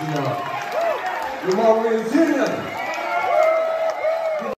Look at this,